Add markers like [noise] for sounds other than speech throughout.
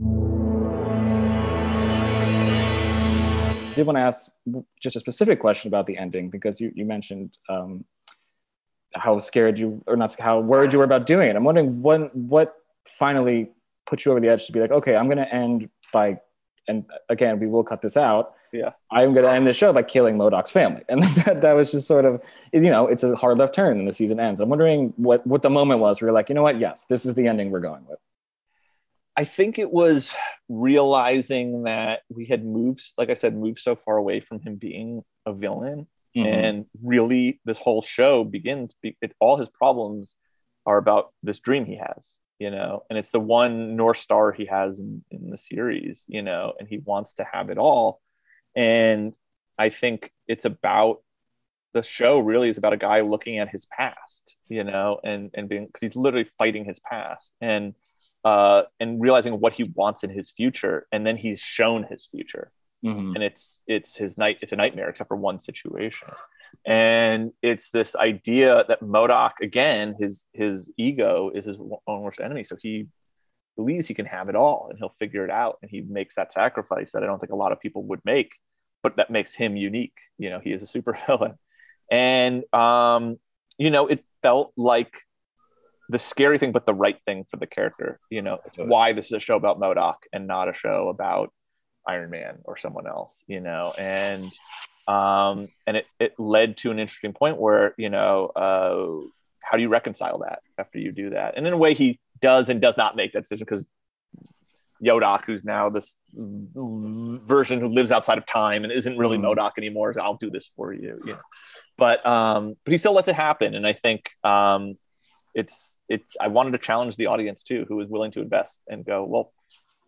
I did want to ask just a specific question about the ending because you, you mentioned um, how scared you or not how worried you were about doing it. I'm wondering what what finally put you over the edge to be like, okay, I'm going to end by, and again, we will cut this out. Yeah, I'm going to end the show by killing MODOK's family, and [laughs] that, that was just sort of, you know, it's a hard left turn, and the season ends. I'm wondering what what the moment was where you're like, you know what, yes, this is the ending we're going with. I think it was realizing that we had moved, like I said, moved so far away from him being a villain. Mm-hmm. And really, this whole show begins, it, all his problems are about this dream he has, you know, and it's the one North Star he has in, in the series, you know, and he wants to have it all. And I think it's about the show really is about a guy looking at his past, you know, and, and being, because he's literally fighting his past. And, uh, and realizing what he wants in his future, and then he's shown his future, mm-hmm. and it's it's his night it's a nightmare except for one situation, and it's this idea that MODOK again his his ego is his own worst enemy, so he believes he can have it all and he'll figure it out, and he makes that sacrifice that I don't think a lot of people would make, but that makes him unique. You know, he is a super villain, and um, you know, it felt like the scary thing, but the right thing for the character. You know, why this is a show about MODOK and not a show about Iron Man or someone else. You know, and um, and it it led to an interesting point where you know, uh, how do you reconcile that after you do that? And in a way, he does and does not make that decision because MODOK, who's now this version who lives outside of time and isn't really mm. MODOK anymore, is I'll do this for you, you know. But um, but he still lets it happen, and I think um, it's it i wanted to challenge the audience too who is willing to invest and go well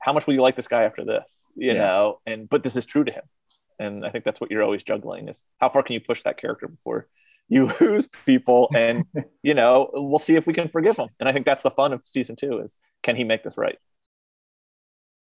how much will you like this guy after this? You yeah. know and but this is true to him. And i think that's what you're always juggling is how far can you push that character before you [laughs] lose people? And [laughs] you know we'll see if we can forgive him. And i think that's the fun of season two is can he make this right